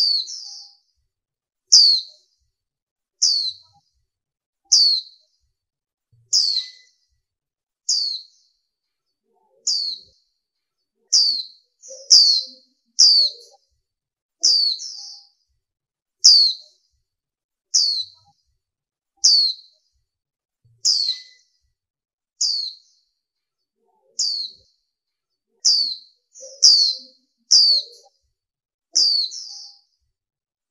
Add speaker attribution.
Speaker 1: you